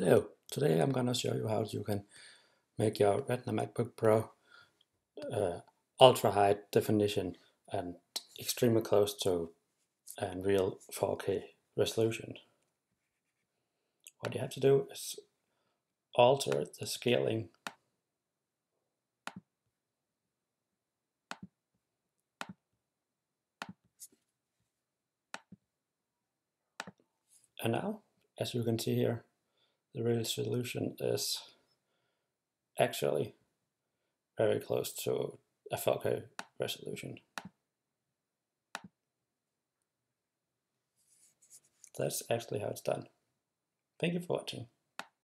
Hello, today I'm gonna show you how you can make your Retina MacBook Pro uh, ultra high definition and extremely close to real 4K resolution. What you have to do is alter the scaling and now as you can see here the real solution is actually very close to a 4K resolution. That's actually how it's done. Thank you for watching.